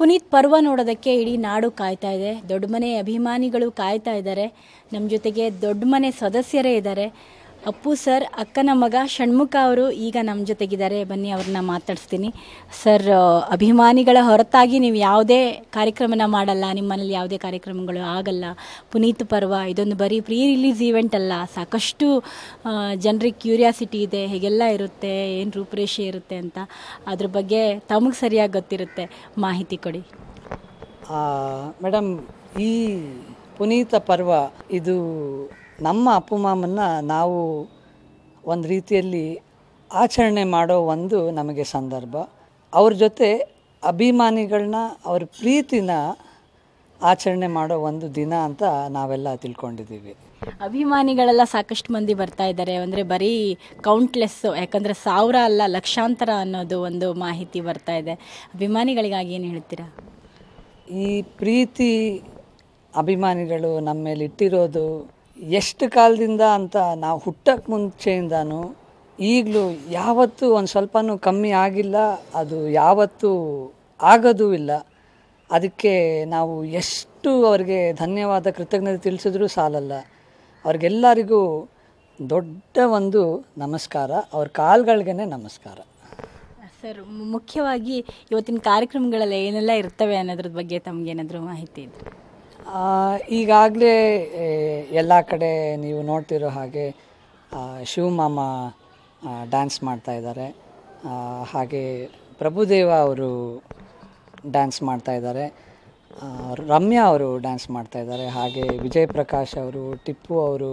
ಪುನೀತ್ ಪರ್ವ ನೋಡೋದಕ್ಕೆ ಇಡೀ ನಾಡು ಕಾಯ್ತಾ ಇದೆ. ದೊಡ್ಡ ಮನೆ ಅಭಿಮಾನಿಗಳು ಕಾಯ್ತಾ ಇದ್ದಾರೆ. ನಮ್ಮ ಜೊತೆಗೆ ದೊಡ್ಡ ಮನೆ ಸದಸ್ಯರೇ ಇದ್ದಾರೆ. ಅಪ್ಪು ಸರ್, ಅಕ್ಕನ ಮಗ ಷಣ್ಮುಖ ಅವರು ಈಗ ನಮ್ಮ ಜೊತೆಗಿದ್ದಾರೆ. ಬನ್ನಿ, ಅವ್ರನ್ನ ಮಾತಾಡಿಸ್ತೀನಿ. ಸರ್ ಅಭಿಮಾನಿಗಳ ಹೊರತಾಗಿ ನೀವು ಯಾವುದೇ ಕಾರ್ಯಕ್ರಮನ ಮಾಡಲ್ಲ. ನಿಮ್ಮನೇಲಿ ಯಾವುದೇ ಕಾರ್ಯಕ್ರಮಗಳು ಆಗಲ್ಲ. ಪುನೀತ್ ಪರ್ವ, ಇದೊಂದು ಬರೀ ಪ್ರೀ ರಿಲೀಸ್ ಈವೆಂಟ್ ಅಲ್ಲ. ಸಾಕಷ್ಟು ಜನರಿಗೆ ಕ್ಯೂರಿಯಾಸಿಟಿ ಇದೆ. ಹೇಗೆಲ್ಲ ಇರುತ್ತೆ? ಏನು ರೂಪರೇಷೆ ಇರುತ್ತೆ ಅಂತ. ಅದ್ರ ಬಗ್ಗೆ ತಮಗೆ ಸರಿಯಾಗಿ ಗೊತ್ತಿರುತ್ತೆ. ಮಾಹಿತಿ ಕೊಡಿ. ಮೇಡಮ್ ಈ ಪುನೀತ ಪರ್ವ, ಇದು ನಮ್ಮ ಅಪ್ಪು ಮಾಮನ್ನ ನಾವು ಒಂದು ರೀತಿಯಲ್ಲಿ ಆಚರಣೆ ಮಾಡೋ ಒಂದು ನಮಗೆ ಸಂದರ್ಭ. ಅವ್ರ ಜೊತೆ ಅಭಿಮಾನಿಗಳನ್ನ ಅವ್ರ ಪ್ರೀತಿನ ಆಚರಣೆ ಮಾಡೋ ಒಂದು ದಿನ ಅಂತ ನಾವೆಲ್ಲ ತಿಳ್ಕೊಂಡಿದ್ದೀವಿ. ಅಭಿಮಾನಿಗಳೆಲ್ಲ ಸಾಕಷ್ಟು ಮಂದಿ ಬರ್ತಾ ಇದ್ದಾರೆ. ಅಂದರೆ ಬರೀ ಕೌಂಟ್ಲೆಸ್ಸು ಯಾಕಂದರೆ ಸಾವಿರ ಅಲ್ಲ ಲಕ್ಷಾಂತರ ಅನ್ನೋದು ಒಂದು ಮಾಹಿತಿ ಬರ್ತಾ ಇದೆ. ಅಭಿಮಾನಿಗಳಿಗಾಗಿ ಏನು ಹೇಳ್ತೀರಾ? ಈ ಪ್ರೀತಿ ಅಭಿಮಾನಿಗಳು ನಮ್ಮ ಮೇಲೆ ಇಟ್ಟಿರೋದು ಎಷ್ಟು ಕಾಲದಿಂದ ಅಂತ ನಾವು ಹುಟ್ಟಕ್ಕೆ ಮುಂಚೆಯಿಂದನೂ ಈಗಲೂ ಯಾವತ್ತೂ ಒಂದು ಸ್ವಲ್ಪನೂ ಕಮ್ಮಿ ಆಗಿಲ್ಲ, ಅದು ಯಾವತ್ತೂ ಆಗೋದೂ ಇಲ್ಲ. ಅದಕ್ಕೆ ನಾವು ಎಷ್ಟು ಅವ್ರಿಗೆ ಧನ್ಯವಾದ, ಕೃತಜ್ಞತೆ ತಿಳಿಸಿದ್ರೂ ಸಾಲಲ್ಲ. ಅವ್ರಿಗೆಲ್ಲರಿಗೂ ದೊಡ್ಡ ಒಂದು ನಮಸ್ಕಾರ, ಅವ್ರ ಕಾಲ್ಗಳಿಗೇ ನಮಸ್ಕಾರ. ಸರ್, ಮುಖ್ಯವಾಗಿ ಇವತ್ತಿನ ಕಾರ್ಯಕ್ರಮಗಳಲ್ಲಿ ಏನೆಲ್ಲ ಇರ್ತವೆ ಅನ್ನೋದ್ರ ಬಗ್ಗೆ ತಮಗೇನಾದರೂ ಮಾಹಿತಿ ಇದೆ ಈಗಾಗಲೇ ಎಲ್ಲ ಕಡೆ ನೀವು ನೋಡ್ತಿರೋ ಹಾಗೆ ಶಿವಮಾಮ ಡ್ಯಾನ್ಸ್ ಮಾಡ್ತಾ ಇದ್ದಾರೆ. ಹಾಗೆ ಪ್ರಭುದೇವ ಅವರು ಡ್ಯಾನ್ಸ್ ಮಾಡ್ತಾ ಇದ್ದಾರೆ. ರಮ್ಯಾ ಅವರು ಡ್ಯಾನ್ಸ್ ಮಾಡ್ತಾ ಇದ್ದಾರೆ. ಹಾಗೆ ವಿಜಯ್ ಪ್ರಕಾಶ್ ಅವರು, ಟಿಪ್ಪು ಅವರು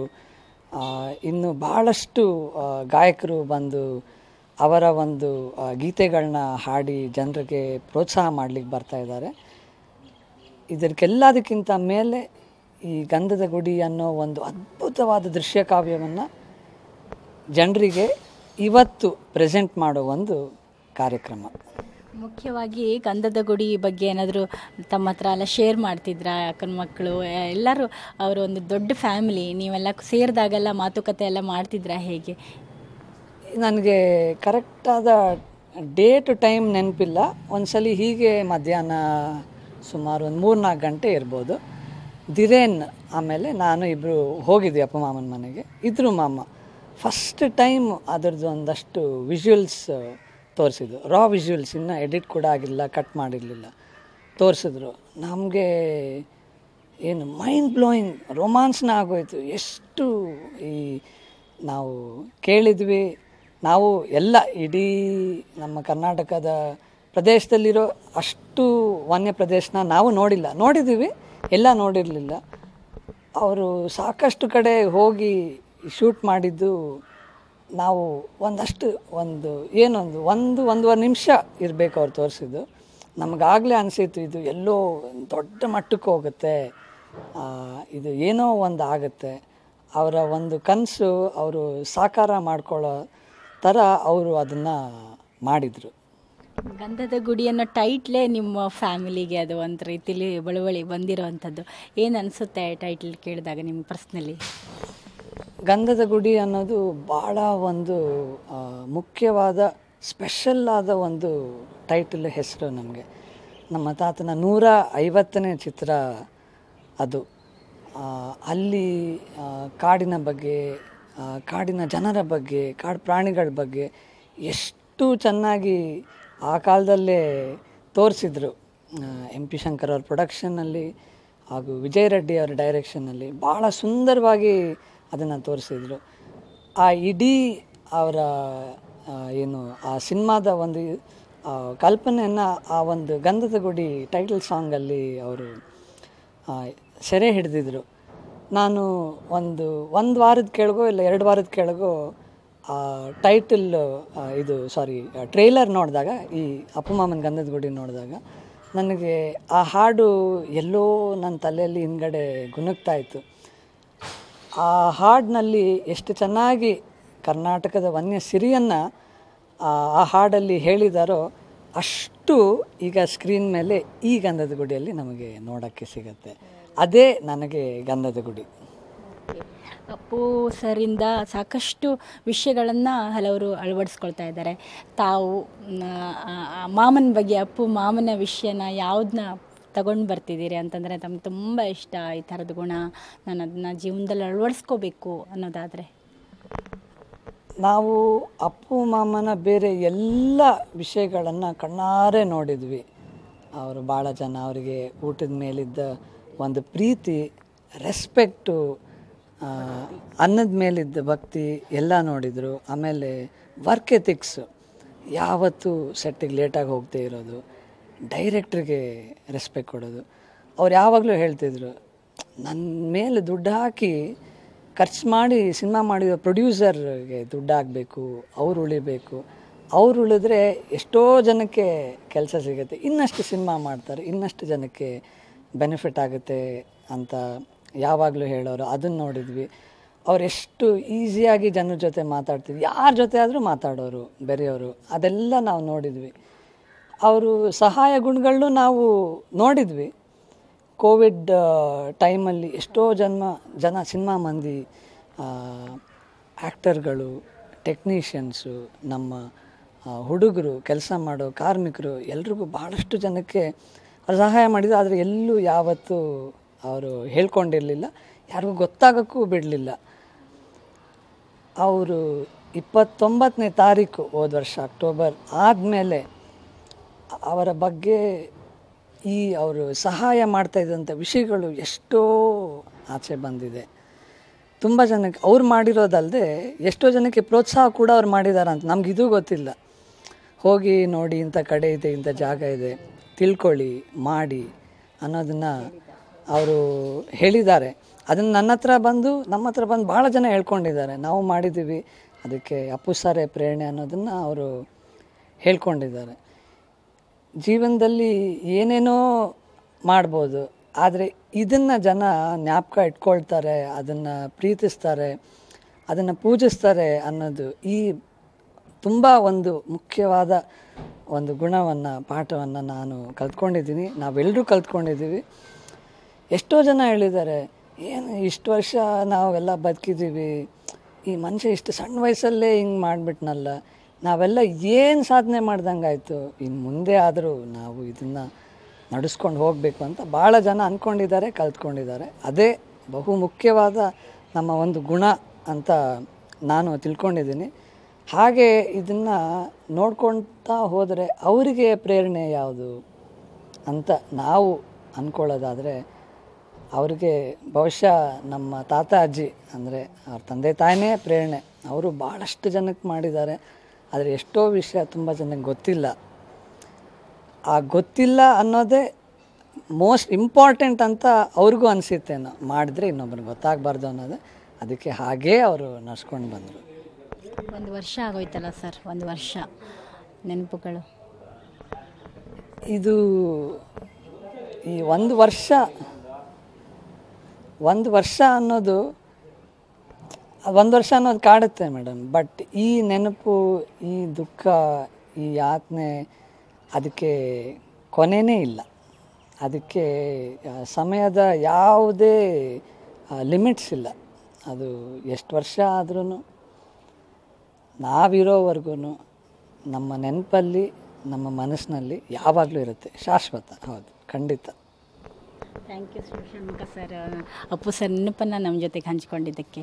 ಇನ್ನು ಬಹಳಷ್ಟು ಗಾಯಕರು ಬಂದು ಅವರ ಒಂದು ಗೀತೆಗಳನ್ನ ಹಾಡಿ ಜನರಿಗೆ ಪ್ರೋತ್ಸಾಹ ಮಾಡಲಿಕ್ಕೆ ಬರ್ತಾ ಇದ್ದಾರೆ. ಇದಕ್ಕೆಲ್ಲದಕ್ಕಿಂತ ಮೇಲೆ ಈ ಗಂಧದ ಗುಡಿ ಅನ್ನೋ ಒಂದು ಅದ್ಭುತವಾದ ದೃಶ್ಯ ಕಾವ್ಯವನ್ನು ಜನರಿಗೆ ಇವತ್ತು ಪ್ರೆಸೆಂಟ್ ಮಾಡೋ ಒಂದು ಕಾರ್ಯಕ್ರಮ. ಮುಖ್ಯವಾಗಿ ಗಂಧದ ಗುಡಿ ಬಗ್ಗೆ ಏನಾದರೂ ತಮ್ಮ ಹತ್ರ ಎಲ್ಲ ಶೇರ್ ಮಾಡ್ತಿದ್ರಾ ಅಕ್ಕನ ಮಕ್ಕಳು ಎಲ್ಲರೂ ಅವರು ಒಂದು ದೊಡ್ಡ ಫ್ಯಾಮಿಲಿ ನೀವೆಲ್ಲ ಸೇರಿದಾಗೆಲ್ಲ ಮಾತುಕತೆ ಎಲ್ಲ ಮಾಡ್ತಿದ್ರ ಹೇಗೆ? ನನಗೆ ಕರೆಕ್ಟಾದ ಡೇಟ್ ಟೈಮ್ ನೆನಪಿಲ್ಲ. ಒಂದ್ಸಲಿ ಹೀಗೆ ಮಧ್ಯಾಹ್ನ ಸುಮಾರು ಒಂದು ಮೂರು ನಾಲ್ಕು ಗಂಟೆ ಇರ್ಬೋದು. ದಿರೇನ್ ಆಮೇಲೆ ನಾನು ಇಬ್ಬರು ಹೋಗಿದ್ವಿ ಅಪ್ಪ ಮಾಮನ ಮನೆಗೆ. ಇದ್ರು ಮಾಮ. ಫಸ್ಟ್ ಟೈಮ್ ಅದರದ್ದು ಒಂದಷ್ಟು ವಿಜುವಲ್ಸ್ ತೋರಿಸಿದ್ರು. ರಾ ವಿಜುವಲ್ಸ್ ಇನ್ನು ಎಡಿಟ್ ಕೂಡ ಆಗಿಲ್ಲ ಕಟ್ ಮಾಡಿರಲಿಲ್ಲ. ತೋರಿಸಿದ್ರು. ನಮಗೆ ಏನು ಮೈಂಡ್ ಬ್ಲೋಯಿಂಗ್ ರೋಮಾನ್ಸ್ನ ಆಗೋಯ್ತು. ಎಷ್ಟು ಈ ನಾವು ಕೇಳಿದ್ವಿ. ನಾವು ಎಲ್ಲ ಇಡೀ ನಮ್ಮ ಕರ್ನಾಟಕದ ಪ್ರದೇಶದಲ್ಲಿರೋ ಅಷ್ಟು ವನ್ಯ ಪ್ರದೇಶನ ನಾವು ನೋಡಿಲ್ಲ. ನೋಡಿದ್ದೀವಿ ಎಲ್ಲ ನೋಡಿರಲಿಲ್ಲ. ಅವರು ಸಾಕಷ್ಟು ಕಡೆ ಹೋಗಿ ಶೂಟ್ ಮಾಡಿದ್ದು ನಾವು ಒಂದಷ್ಟು, ಒಂದು, ಏನೊಂದು, ಒಂದು, ಒಂದೂವರೆ ನಿಮಿಷ ಇರಬೇಕು ಅವ್ರು ತೋರಿಸಿದ್ದು. ನಮಗಾಗಲೇ ಅನಿಸಿತ್ತು, ಇದು ಎಲ್ಲೋ ದೊಡ್ಡ ಮಟ್ಟಕ್ಕೆ ಹೋಗುತ್ತೆ ಇದು ಏನೋ ಒಂದು ಆಗುತ್ತೆ. ಅವರ ಒಂದು ಕನಸು, ಅವರು ಸಾಕಾರ ಮಾಡ್ಕೊಳ್ಳೋ ಥರ ಅವರು ಅದನ್ನು ಮಾಡಿದರು. ಗಂಧದ ಗುಡಿ ಅನ್ನೋ ಟೈಟ್ಲೇ ನಿಮ್ಮ ಫ್ಯಾಮಿಲಿಗೆ ಅದು ಒಂದು ರೀತಿಲಿ ಬಳುವಳಿ ಬಂದಿರೋವಂಥದ್ದು. ಏನು ಅನಿಸುತ್ತೆ ಟೈಟ್ಲ್ ಕೇಳಿದಾಗ ನಿಮ್ಮ ಪರ್ಸ್ನಲಿ? ಗಂಧದ ಗುಡಿ ಅನ್ನೋದು ಭಾಳ ಒಂದು ಮುಖ್ಯವಾದ, ಸ್ಪೆಷಲ್ ಆದ ಒಂದು ಟೈಟಲ್ ಹೆಸರು ನಮಗೆ. ನಮ್ಮ ತಾತನ ನೂರ ಐವತ್ತನೇ ಚಿತ್ರ ಅದು. ಅಲ್ಲಿ ಕಾಡಿನ ಬಗ್ಗೆ ಕಾಡಿನ ಜನರ ಬಗ್ಗೆ, ಕಾಡು ಪ್ರಾಣಿಗಳ ಬಗ್ಗೆ ಎಷ್ಟು ಚೆನ್ನಾಗಿ ಆ ಕಾಲದಲ್ಲೇ ತೋರಿಸಿದ್ರು ಎಂ ಪಿ ಶಂಕರ್ ಅವ್ರ ಪ್ರೊಡಕ್ಷನ್ನಲ್ಲಿ ಹಾಗೂ ವಿಜಯ್ ರೆಡ್ಡಿ ಅವರ ಡೈರೆಕ್ಷನ್ನಲ್ಲಿ ಭಾಳ ಸುಂದರವಾಗಿ ಅದನ್ನು ತೋರಿಸಿದ್ರು. ಆ ಇಡೀ ಅವರ ಏನು, ಆ ಸಿನಿಮಾದ ಒಂದು ಕಲ್ಪನೆಯನ್ನು ಆ ಒಂದು ಗಂಧದ ಗುಡಿ ಟೈಟಲ್ ಸಾಂಗಲ್ಲಿ ಅವರು ಸೆರೆ ಹಿಡಿದಿದ್ರು. ನಾನು ಒಂದು ಒಂದು ವಾರದ ಕೆಳಗೋ ಇಲ್ಲ ಎರಡು ವಾರದ ಕೆಳಗೋ ಟೈಟಲ್ ಇದು ಸಾರಿ ಟ್ರೇಲರ್ ನೋಡಿದಾಗ, ಈ ಅಪ್ಪು ಮಾಮನ ಗಂಧದ ಗುಡಿ ನೋಡಿದಾಗ, ನನಗೆ ಆ ಹಾಡು ಎಲ್ಲೋ ನನ್ನ ತಲೆಯಲ್ಲಿ ಹಿಂದ್ಗಡೆ ಗುಣಗ್ತಾ ಇತ್ತು. ಆ ಹಾಡಿನಲ್ಲಿ ಎಷ್ಟು ಚೆನ್ನಾಗಿ ಕರ್ನಾಟಕದ ವನ್ಯ ಸಿರಿಯನ್ನು, ಆ ಹಾಡಲ್ಲಿ ಹೇಳಿದಾರೋ ಅಷ್ಟು ಈಗ ಸ್ಕ್ರೀನ್ ಮೇಲೆ ಈ ಗಂಧದ ಗುಡಿಯಲ್ಲಿ ನಮಗೆ ನೋಡೋಕ್ಕೆ ಸಿಗುತ್ತೆ. ಅದೇ ನನಗೆ ಗಂಧದ ಗುಡಿ. ಅಪ್ಪು ಸರಿಂದ ಸಾಕಷ್ಟು ವಿಷಯಗಳನ್ನು ಹಲವರು ಅಳವಡಿಸ್ಕೊಳ್ತಾ ಇದ್ದಾರೆ. ತಾವು ಮಾಮನ ಬಗ್ಗೆ, ಅಪ್ಪು ಮಾಮನ ವಿಷಯನ ಯಾವುದನ್ನ ತಗೊಂಡು ಬರ್ತಿದ್ದೀರಿ ಅಂತಂದರೆ ತಮ್ಗೆ ತುಂಬ ಇಷ್ಟ ಈ ಥರದ ಗುಣ. ನಾನು ಅದನ್ನ ಜೀವನದಲ್ಲಿ ಅಳವಡಿಸ್ಕೋಬೇಕು ಅನ್ನೋದಾದರೆ. ನಾವು ಅಪ್ಪು, ಮಾಮನ ಬೇರೆ ಎಲ್ಲ ವಿಷಯಗಳನ್ನು ಕಣ್ಣಾರೆ ನೋಡಿದ್ವಿ. ಅವರು ಭಾಳ ಜನ, ಅವರಿಗೆ ಊಟದ ಮೇಲಿದ್ದ ಒಂದು ಪ್ರೀತಿ ರೆಸ್ಪೆಕ್ಟು ಅನ್ನದ ಮೇಲಿದ್ದ ಭಕ್ತಿ ಎಲ್ಲ ನೋಡಿದರು. ಆಮೇಲೆ ವರ್ಕ್ ಎಥಿಕ್ಸ್ ಯಾವತ್ತೂ ಸೆಟ್ಟಿಗೆ ಲೇಟಾಗಿ ಹೋಗ್ತೇ ಇರೋದು. ಡೈರೆಕ್ಟ್ರಿಗೆ ರೆಸ್ಪೆಕ್ಟ್ ಕೊಡೋದು. ಅವ್ರು ಯಾವಾಗಲೂ ಹೇಳ್ತಿದ್ರು ನನ್ನ ಮೇಲೆ ದುಡ್ಡು ಹಾಕಿ ಖರ್ಚು ಮಾಡಿ ಸಿನಿಮಾ ಮಾಡಿದ ಪ್ರೊಡ್ಯೂಸರ್ಗೆ ದುಡ್ಡು ಹಾಕಬೇಕು, ಅವ್ರು ಉಳಿಬೇಕು. ಅವ್ರು ಉಳಿದ್ರೆ ಎಷ್ಟೋ ಜನಕ್ಕೆ ಕೆಲಸ ಸಿಗುತ್ತೆ. ಇನ್ನಷ್ಟು ಸಿನಿಮಾ ಮಾಡ್ತಾರೆ, ಇನ್ನಷ್ಟು ಜನಕ್ಕೆ ಬೆನಿಫಿಟ್ ಆಗುತ್ತೆ ಅಂತ ಯಾವಾಗಲೂ ಹೇಳೋರು, ಅದನ್ನು ನೋಡಿದ್ವಿ. ಅವ್ರು ಎಷ್ಟು ಈಸಿಯಾಗಿ ಜನರ ಜೊತೆ ಮಾತಾಡ್ತಿದ್ವಿ. ಯಾರ ಜೊತೆ ಆದರೂ ಮಾತಾಡೋರು ಬೇರೆಯವರು ಅದೆಲ್ಲ ನಾವು ನೋಡಿದ್ವಿ. ಅವರು ಸಹಾಯ ಗುಣಗಳನ್ನು ನಾವು ನೋಡಿದ್ವಿ. ಕೋವಿಡ್ ಟೈಮಲ್ಲಿ ಎಷ್ಟೋ ಜನ್ಮ, ಜನ ಸಿನಿಮಾ ಮಂದಿ ಆ್ಯಕ್ಟರ್ಗಳು ಟೆಕ್ನಿಷಿಯನ್ಸು, ನಮ್ಮ ಹುಡುಗರು, ಕೆಲಸ ಮಾಡೋ ಕಾರ್ಮಿಕರು ಎಲ್ರಿಗೂ ಭಾಳಷ್ಟು ಜನಕ್ಕೆ ಸಹಾಯ ಮಾಡಿದ್ರು. ಆದರೆ ಎಲ್ಲೂ ಯಾವತ್ತೂ ಅವರು ಹೇಳ್ಕೊಂಡಿರಲಿಲ್ಲ. ಯಾರಿಗೂ ಗೊತ್ತಾಗೋಕ್ಕೂ ಬಿಡಲಿಲ್ಲ. ಅವರು ಇಪ್ಪತ್ತೊಂಬತ್ತನೇ ತಾರೀಕು ಹೋದ ವರ್ಷ ಅಕ್ಟೋಬರ್ ಆದಮೇಲೆ ಅವರ ಬಗ್ಗೆ ಈ ಅವರು ಸಹಾಯ ಮಾಡ್ತಾ ಇದ್ದಂಥ ವಿಷಯಗಳು ಎಷ್ಟೋ ಆಚೆ ಬಂದಿದೆ. ತುಂಬ ಜನಕ್ಕೆ ಅವ್ರು ಮಾಡಿರೋದಲ್ಲದೆ ಎಷ್ಟೋ ಜನಕ್ಕೆ ಪ್ರೋತ್ಸಾಹ ಕೂಡ ಅವ್ರು ಮಾಡಿದ್ದಾರೆ ಅಂತ ನಮಗಿದು ಗೊತ್ತಿಲ್ಲ. ಹೋಗಿ ನೋಡಿ ಇಂಥ ಕಡೆ ಇದೆ, ಇಂಥ ಜಾಗ ಇದೆ, ತಿಳ್ಕೊಳ್ಳಿ, ಮಾಡಿ ಅನ್ನೋದನ್ನು ಅವರು ಹೇಳಿದ್ದಾರೆ. ಅದನ್ನು ನನ್ನ ಹತ್ರ ಬಂದು, ನಮ್ಮ ಹತ್ರ ಬಂದು ಭಾಳ ಜನ ಹೇಳ್ಕೊಂಡಿದ್ದಾರೆ. ನಾವು ಮಾಡಿದ್ದೀವಿ. ಅದಕ್ಕೆ ಅಪ್ಪು ಸಾರೆ ಪ್ರೇರಣೆ ಅನ್ನೋದನ್ನು ಅವರು ಹೇಳ್ಕೊಂಡಿದ್ದಾರೆ. ಜೀವನದಲ್ಲಿ ಏನೇನೋ ಮಾಡ್ಬೋದು, ಆದರೆ ಇದನ್ನು ಜನ ಜ್ಞಾಪಕ ಇಟ್ಕೊಳ್ತಾರೆ, ಅದನ್ನು ಪ್ರೀತಿಸ್ತಾರೆ, ಅದನ್ನು ಪೂಜಿಸ್ತಾರೆ ಅನ್ನೋದು ಈ ತುಂಬ ಒಂದು ಮುಖ್ಯವಾದ ಒಂದು ಗುಣವನ್ನು, ಪಾಠವನ್ನು ನಾನು ಕಲ್ತ್ಕೊಂಡಿದ್ದೀನಿ. ನಾವೆಲ್ಲರೂ ಕಲ್ತ್ಕೊಂಡಿದ್ದೀವಿ. ಎಷ್ಟೋ ಜನ ಹೇಳಿದ್ದಾರೆ, ಏನು ಇಷ್ಟು ವರ್ಷ ನಾವೆಲ್ಲ ಬದುಕಿದ್ದೀವಿ, ಈ ಮನುಷ್ಯ ಇಷ್ಟು ಸಣ್ಣ ವಯಸ್ಸಲ್ಲೇ ಹಿಂಗೆ ಮಾಡಿಬಿಟ್ನಲ್ಲ, ನಾವೆಲ್ಲ ಏನು ಸಾಧನೆ ಮಾಡ್ದಂಗಾಯಿತು ಇನ್ನು ಮುಂದೆ ಆದರೂ ನಾವು ಇದನ್ನು ನಡೆಸ್ಕೊಂಡು ಹೋಗಬೇಕು ಅಂತ ಭಾಳ ಜನ ಅಂದ್ಕೊಂಡಿದ್ದಾರೆ ಕಲ್ತ್ಕೊಂಡಿದ್ದಾರೆ. ಅದೇ ಬಹು ಮುಖ್ಯವಾದ ನಮ್ಮ ಒಂದು ಗುಣ ಅಂತ ನಾನು ತಿಳ್ಕೊಂಡಿದ್ದೀನಿ. ಹಾಗೆ ಇದನ್ನು ನೋಡ್ಕೊಳ್ತಾ ಹೋದರೆ ಅವರಿಗೆ ಪ್ರೇರಣೆ ಯಾವುದು ಅಂತ ನಾವು ಅಂದ್ಕೊಳ್ಳೋದಾದರೆ ಅವ್ರಿಗೆ ಬಹುಶಃ ನಮ್ಮ ತಾತ ಅಜ್ಜಿ ಅಂದರೆ ಅವ್ರ ತಂದೆ ತಾಯಿನೇ ಪ್ರೇರಣೆ. ಅವರು ಭಾಳಷ್ಟು ಜನಕ್ಕೆ ಮಾಡಿದ್ದಾರೆ. ಆದರೆ ಎಷ್ಟೋ ವಿಷಯ ತುಂಬ ಜನಕ್ಕೆ ಗೊತ್ತಿಲ್ಲ. ಆ ಗೊತ್ತಿಲ್ಲ ಅನ್ನೋದೇ ಮೋಸ್ಟ್ ಇಂಪಾರ್ಟೆಂಟ್ ಅಂತ ಅವ್ರಿಗೂ ಅನಿಸುತ್ತೇನೋ ಮಾಡಿದ್ರೆ ಇನ್ನೊಬ್ರಿಗೆ ಗೊತ್ತಾಗಬಾರ್ದು ಅನ್ನೋದೇ. ಅದಕ್ಕೆ ಹಾಗೇ ಅವರು ನಡ್ಸ್ಕೊಂಡು ಬಂದರು. ಒಂದು ವರ್ಷ ಆಗೋಯ್ತಲ್ಲ ಸರ್? ಒಂದು ವರ್ಷ. ನೆನಪುಗಳು. ಇದು ಈ ಒಂದು ವರ್ಷ ಒಂದು ವರ್ಷ ಅನ್ನೋದು, ಒಂದು ವರ್ಷ ಅನ್ನೋದು ಕಾಡುತ್ತೆ ಮೇಡಮ್. ಬಟ್ ಈ ನೆನಪು, ಈ ದುಃಖ, ಈ ಯಾತನೆ ಅದಕ್ಕೆ ಕೊನೆಯೇ ಇಲ್ಲ. ಅದಕ್ಕೆ ಸಮಯದ ಯಾವುದೇ ಲಿಮಿಟ್ಸ್ ಇಲ್ಲ. ಅದು ಎಷ್ಟು ವರ್ಷ ಆದ್ರೂ ನಾವಿರೋವರೆಗೂ ನಮ್ಮ ನೆನಪಲ್ಲಿ, ನಮ್ಮ ಮನಸ್ಸಿನಲ್ಲಿ ಯಾವಾಗಲೂ ಇರುತ್ತೆ. ಶಾಶ್ವತ. ಹೌದು. ಖಂಡಿತ. Thank you Shanmukha sir Appu sir ನೆನಪನ್ನು ನಮ್ಮ ಜೊತೆಗೆ ಹಂಚಿಕೊಂಡಿದ್ದಕ್ಕೆ.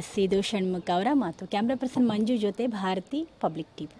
ಎಸ್ ಇದು ಷಣ್ಮುಖ ಅವರ ಮಾತು. ಕ್ಯಾಮ್ರಾ ಪರ್ಸನ್ ಮಂಜು ಜೊತೆ ಭಾರತಿ ಪಬ್ಲಿಕ್ ಟಿವಿ